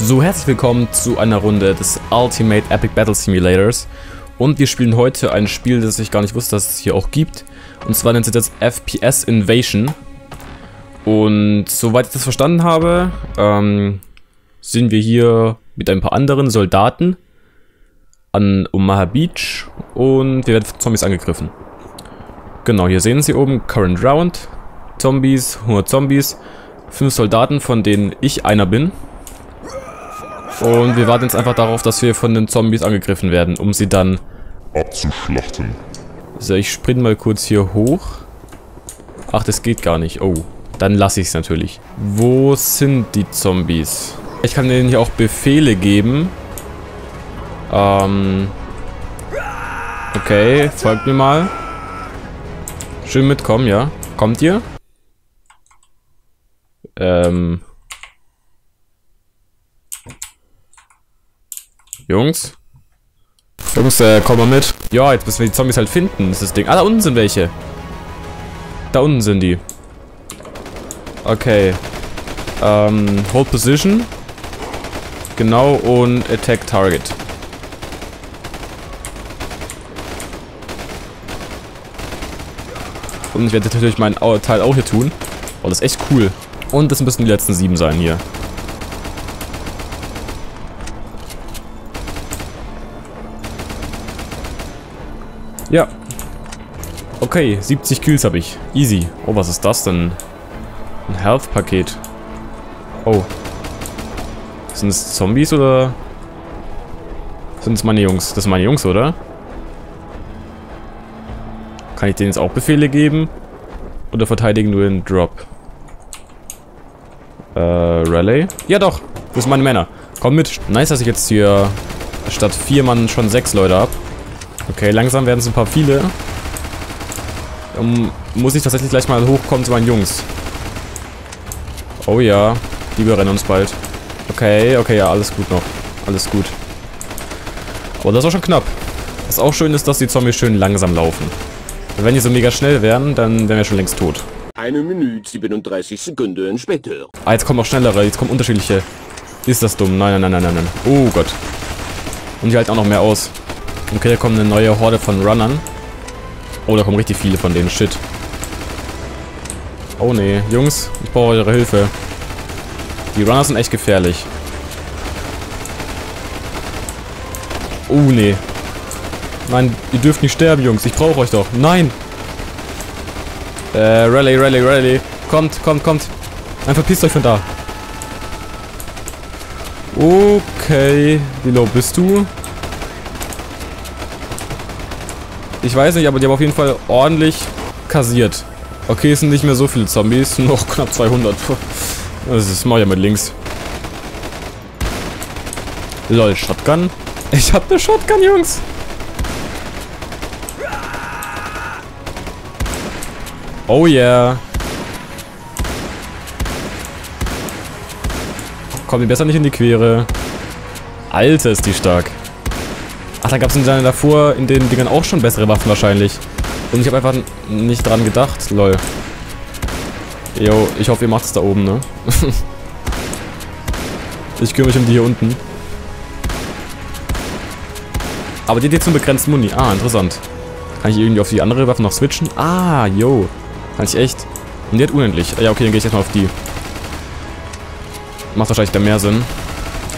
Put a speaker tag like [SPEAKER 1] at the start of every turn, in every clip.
[SPEAKER 1] So, herzlich willkommen zu einer Runde des Ultimate Epic Battle Simulators. Und wir spielen heute ein Spiel, das ich gar nicht wusste, dass es hier auch gibt. Und zwar nennt sich das FPS Invasion. Und soweit ich das verstanden habe, ähm, sind wir hier mit ein paar anderen Soldaten an Omaha Beach und wir werden von Zombies angegriffen. Genau, hier sehen Sie oben Current Round, Zombies, 100 Zombies, 5 Soldaten, von denen ich einer bin. Und wir warten jetzt einfach darauf, dass wir von den Zombies angegriffen werden, um sie dann
[SPEAKER 2] abzuschlachten.
[SPEAKER 1] So, ich springe mal kurz hier hoch. Ach, das geht gar nicht. Oh, dann lasse ich es natürlich. Wo sind die Zombies? Ich kann denen hier auch Befehle geben. Ähm. Okay, folgt mir mal. Schön mitkommen, ja. Kommt ihr? Ähm. Jungs? Jungs, äh, komm mal mit. Ja, jetzt müssen wir die Zombies halt finden, das ist das Ding. Ah, da unten sind welche. Da unten sind die. Okay. Ähm, hold position. Genau, und attack target. Und ich werde natürlich meinen Teil auch hier tun. Oh, das ist echt cool. Und das müssen die letzten sieben sein hier. Ja. Okay, 70 Kills habe ich. Easy. Oh, was ist das denn? Ein Health-Paket. Oh. Sind es Zombies oder... Sind es meine Jungs? Das sind meine Jungs, oder? Kann ich denen jetzt auch Befehle geben? Oder verteidigen nur den Drop? Äh, Rally? Ja doch, das sind meine Männer. Komm mit. Nice, dass ich jetzt hier statt vier Mann schon sechs Leute habe. Okay, langsam werden es ein paar viele. Um, muss ich tatsächlich gleich mal hochkommen zu meinen Jungs. Oh ja, die überrennen uns bald. Okay, okay, ja, alles gut noch. Alles gut. Aber das war schon knapp. Was auch schön ist, dass die Zombies schön langsam laufen. Wenn die so mega schnell wären, dann wären wir schon längst tot.
[SPEAKER 3] Eine Minute 37 Sekunden später.
[SPEAKER 1] Ah, jetzt kommen auch schnellere, jetzt kommen unterschiedliche. Ist das dumm? Nein, nein, nein, nein, nein. Oh Gott. Und die halten auch noch mehr aus. Okay, da kommt eine neue Horde von Runnern. Oh, da kommen richtig viele von denen. Shit. Oh nee. Jungs, ich brauche eure Hilfe. Die Runner sind echt gefährlich. Oh nee. Nein, ihr dürft nicht sterben, Jungs. Ich brauche euch doch. Nein. Äh, Rally, Rally, Rally. Kommt, kommt, kommt. Dann verpisst euch von da. Okay. Wie low bist du? Ich weiß nicht, aber die haben auf jeden Fall ordentlich kassiert. Okay, es sind nicht mehr so viele Zombies. Noch knapp 200. Das ist mal ja mit links. Lol, Shotgun? Ich hab ne Shotgun, Jungs. Oh yeah. Kommt die besser nicht in die Quere. Alter, ist die stark. Ach, da gab es in seiner davor in den Dingern auch schon bessere Waffen wahrscheinlich. Und ich habe einfach nicht dran gedacht. Lol. Jo, ich hoffe, ihr macht es da oben, ne? ich kümmere mich um die hier unten. Aber die hat jetzt nur begrenzt Muni. Ah, interessant. Kann ich irgendwie auf die andere Waffe noch switchen? Ah, yo. Kann ich echt. Und die hat unendlich. Ja, okay, dann gehe ich jetzt mal auf die. Macht wahrscheinlich da mehr Sinn.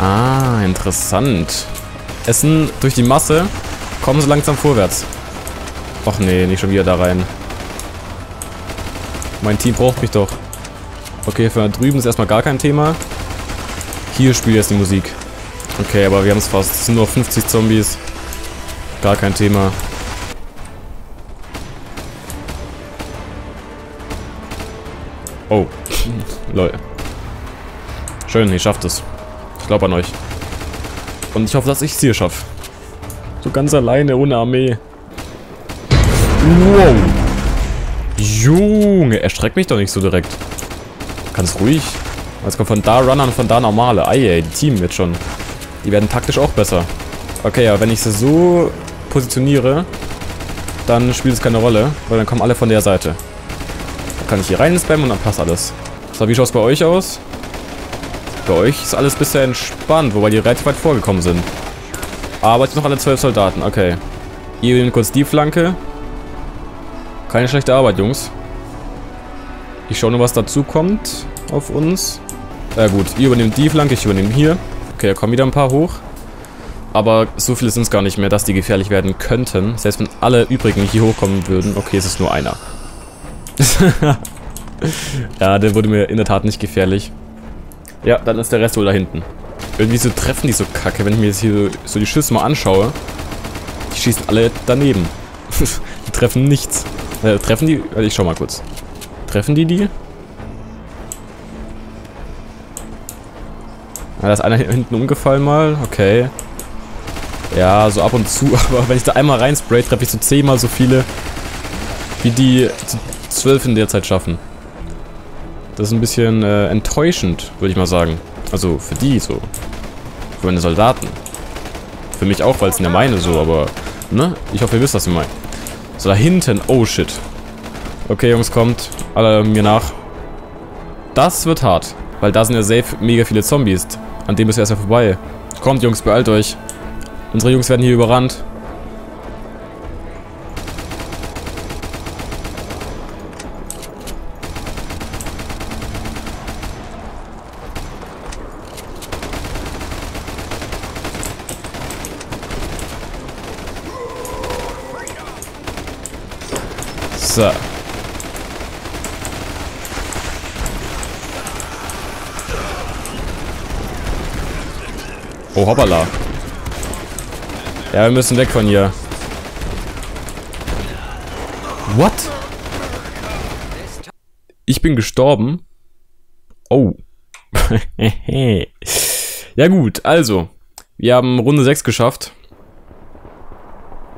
[SPEAKER 1] Ah, interessant. Essen durch die Masse. Kommen sie langsam vorwärts. Och nee, nicht schon wieder da rein. Mein Team braucht mich doch. Okay, von da drüben ist erstmal gar kein Thema. Hier spielt jetzt die Musik. Okay, aber wir haben es fast. Es sind nur 50 Zombies. Gar kein Thema. Oh. Lol. Schön, ihr schafft es. Ich glaube an euch. Und ich hoffe, dass ich es hier schaffe. So ganz alleine, ohne Armee. Wow. Junge, erschreckt mich doch nicht so direkt. Ganz ruhig. Jetzt kommt von da Runner und von da normale. Eieiei, die Team jetzt schon. Die werden taktisch auch besser. Okay, ja, wenn ich sie so positioniere, dann spielt es keine Rolle, weil dann kommen alle von der Seite. Dann kann ich hier rein spammen und dann passt alles. So, wie schaut es bei euch aus? Bei euch ist alles bisher entspannt, wobei die relativ weit vorgekommen sind. Aber jetzt noch alle zwölf Soldaten, okay. Ihr nehmt kurz die Flanke. Keine schlechte Arbeit, Jungs. Ich schaue nur, was dazu kommt auf uns. Ja gut, ihr übernehmt die Flanke, ich übernehme hier. Okay, da kommen wieder ein paar hoch. Aber so viele sind es gar nicht mehr, dass die gefährlich werden könnten. Selbst wenn alle übrigen hier hochkommen würden. Okay, es ist nur einer. ja, der wurde mir in der Tat nicht gefährlich. Ja, dann ist der Rest wohl da hinten. Irgendwie so treffen die so kacke, wenn ich mir jetzt hier so, so die Schüsse mal anschaue. Die schießen alle daneben. die treffen nichts. Äh, treffen die? Also ich schau mal kurz. Treffen die die? Ja, da ist einer hinten umgefallen mal. Okay. Ja, so ab und zu. Aber wenn ich da einmal reinspray, treffe ich so zehnmal so viele, wie die zwölf in der Zeit schaffen. Das ist ein bisschen äh, enttäuschend, würde ich mal sagen. Also für die so. Für meine Soldaten. Für mich auch, weil es sind ja meine so, aber... Ne? Ich hoffe, ihr wisst, was ich meine. So, da hinten. Oh, shit. Okay, Jungs, kommt. Alle mir nach. Das wird hart. Weil da sind ja safe mega viele Zombies. An dem ist ja erst mal vorbei. Kommt, Jungs, beeilt euch. Unsere Jungs werden hier überrannt. So. Oh, hoppala. Ja, wir müssen weg von hier. What? Ich bin gestorben. Oh. ja gut, also. Wir haben Runde 6 geschafft.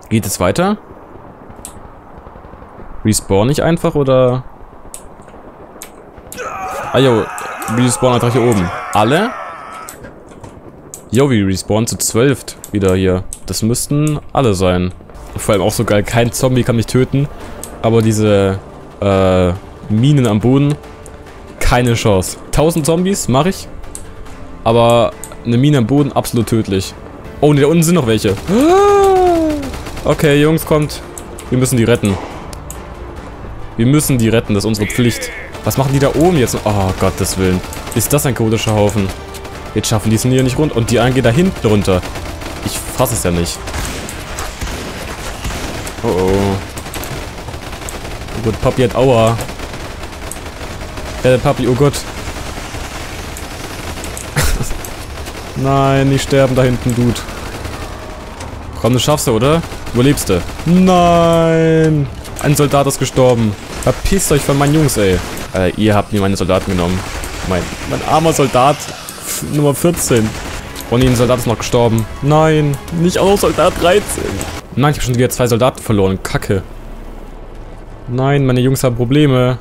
[SPEAKER 1] Geht es weiter? Respawn nicht einfach, oder? Ah, jo. Respawn einfach hier oben. Alle? Jo, wie respawn zu 12 wieder hier. Das müssten alle sein. Vor allem auch so geil, kein Zombie kann mich töten. Aber diese, äh, Minen am Boden, keine Chance. 1000 Zombies, mache ich. Aber eine Mine am Boden, absolut tödlich. Oh, ne, da unten sind noch welche. Okay, Jungs, kommt. Wir müssen die retten. Wir müssen die retten, das ist unsere Pflicht. Was machen die da oben jetzt? Oh, Gottes Willen. Ist das ein chaotischer Haufen? Jetzt schaffen die es hier nicht rund. Und die einen geht da hinten runter. Ich fasse es ja nicht. Oh oh. Oh Gott, Papi hat Aua. Äh, Papi, oh Gott. Nein, nicht sterben da hinten, Dude. Komm, du schaffst du, oder? Überlebst du. Nein. Ein Soldat ist gestorben. Verpisst euch von meinen Jungs, ey. Äh, ihr habt mir meine Soldaten genommen. Mein, mein armer Soldat. Nummer 14. Und ein Soldat ist noch gestorben. Nein, nicht auch Soldat 13. Nein, ich habe schon wieder zwei Soldaten verloren. Kacke. Nein, meine Jungs haben Probleme.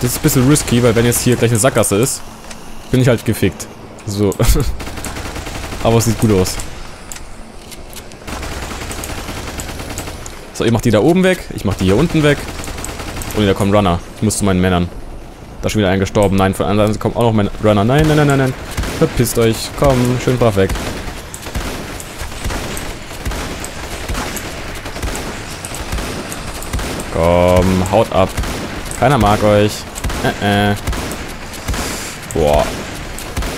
[SPEAKER 1] Das ist ein bisschen risky, weil wenn jetzt hier gleich eine Sackgasse ist, bin ich halt gefickt. So. Aber es sieht gut aus. So, ihr macht die da oben weg. Ich mach die hier unten weg. Und da kommen Runner. Ich muss zu meinen Männern. Da ist schon wieder ein gestorben. Nein, von anderen kommt auch noch mein Runner. Nein, nein, nein, nein, nein. Verpisst euch. Komm, schön brav weg. Komm, haut ab. Keiner mag euch. Äh, äh. Boah.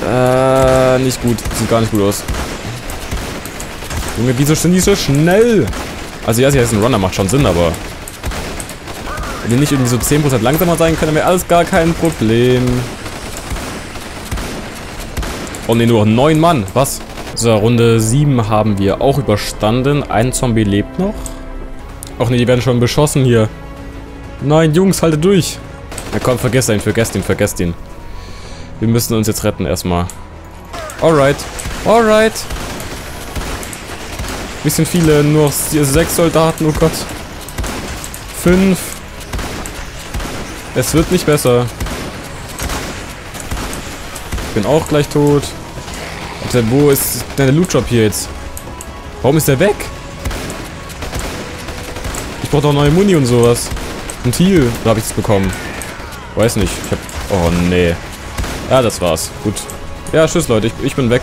[SPEAKER 1] Äh, nicht gut. Sieht gar nicht gut aus. Junge, wieso sind die so schnell? Also ja, sie heißt ein Runner, macht schon Sinn, aber... Wenn die nicht irgendwie so 10% langsamer sein können, wäre alles gar kein Problem. Oh ne, nur noch 9 Mann. Was? So, Runde 7 haben wir auch überstanden. Ein Zombie lebt noch. Ach ne, die werden schon beschossen hier. Nein, Jungs, haltet durch. Na komm, vergesst ihn, vergesst ihn, vergesst ihn. Wir müssen uns jetzt retten erstmal. Alright. Alright. Bisschen viele, nur sechs Soldaten, oh Gott. Fünf. Es wird nicht besser. Ich bin auch gleich tot. Warte, wo ist der Loot-Drop hier jetzt? Warum ist der weg? Ich brauche doch neue Muni und sowas. Und Heal, da habe ich es bekommen. Weiß nicht. Ich hab... Oh, nee. Ja, das war's. Gut. Ja, tschüss Leute, ich, ich bin weg.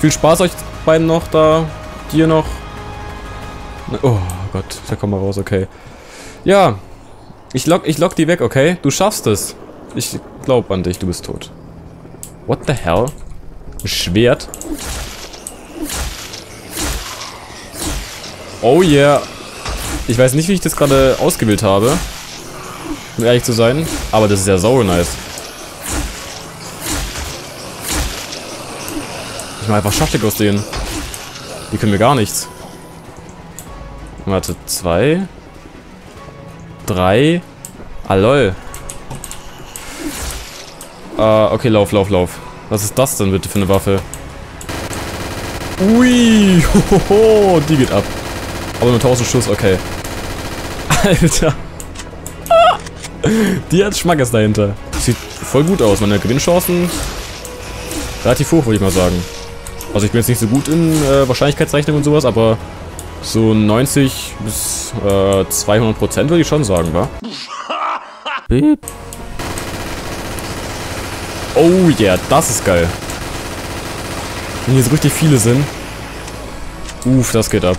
[SPEAKER 1] Viel Spaß euch beiden noch da. Dir noch. Oh Gott, da kommen wir raus, okay. Ja, ich lock, ich lock die weg, okay? Du schaffst es. Ich glaub an dich, du bist tot. What the hell? Ein Schwert? Oh yeah. Ich weiß nicht, wie ich das gerade ausgewählt habe. Um ehrlich zu sein. Aber das ist ja so nice. Ich mache einfach Schaschlik aus denen. Die können mir gar nichts. Warte, zwei. Drei. Ah, lol. Äh, okay, lauf, lauf, lauf. Was ist das denn bitte für eine Waffe? Ui, hohoho, die geht ab. Aber nur 1000 Schuss, okay. Alter. Die hat Schmackes dahinter. Sieht voll gut aus. Meine Gewinnchancen relativ hoch, würde ich mal sagen. Also ich bin jetzt nicht so gut in äh, Wahrscheinlichkeitsrechnung und sowas, aber so 90 bis äh, 200 Prozent würde ich schon sagen, wa? Oh yeah, das ist geil. Wenn hier so richtig viele sind. Uff, das geht ab.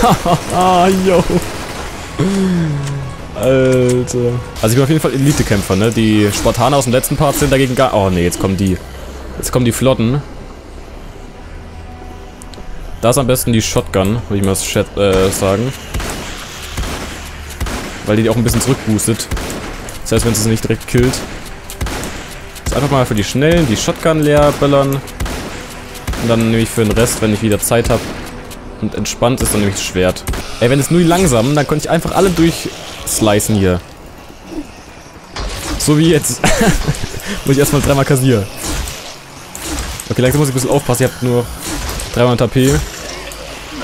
[SPEAKER 1] Yo. Alter. Also ich bin auf jeden Fall Elite-Kämpfer, ne? Die Spartaner aus dem letzten Part sind dagegen gar... Oh ne, jetzt kommen die. Jetzt kommen die Flotten. Da ist am besten die Shotgun, würde ich mal äh, sagen. Weil die, die auch ein bisschen zurückboostet. Das heißt, wenn sie es nicht direkt killt. Jetzt einfach mal für die Schnellen die Shotgun leer böllern. Und dann nehme ich für den Rest, wenn ich wieder Zeit habe und entspannt ist, dann nehme ich das Schwert. Ey, wenn es nur langsam, dann könnte ich einfach alle durchslicen hier. So wie jetzt. Muss ich erstmal dreimal kassieren. Okay, langsam muss ich ein bisschen aufpassen. Ihr habt nur 300 HP.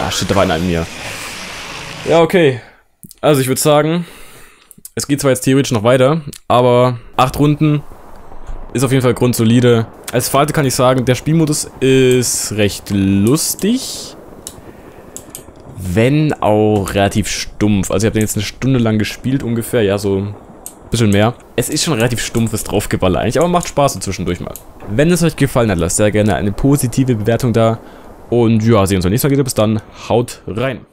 [SPEAKER 1] Ah, shit, da war einer in mir. Ja, okay. Also, ich würde sagen, es geht zwar jetzt theoretisch noch weiter, aber 8 Runden ist auf jeden Fall grundsolide. Als Fazit kann ich sagen, der Spielmodus ist recht lustig. Wenn auch relativ stumpf. Also ich habe den jetzt eine Stunde lang gespielt ungefähr, ja, so bisschen mehr. Es ist schon relativ stumpfes Draufgeballer eigentlich, aber macht Spaß zwischendurch mal. Wenn es euch gefallen hat, lasst sehr gerne eine positive Bewertung da. Und ja, sehen uns beim nächsten Mal wieder. Bis dann, haut rein.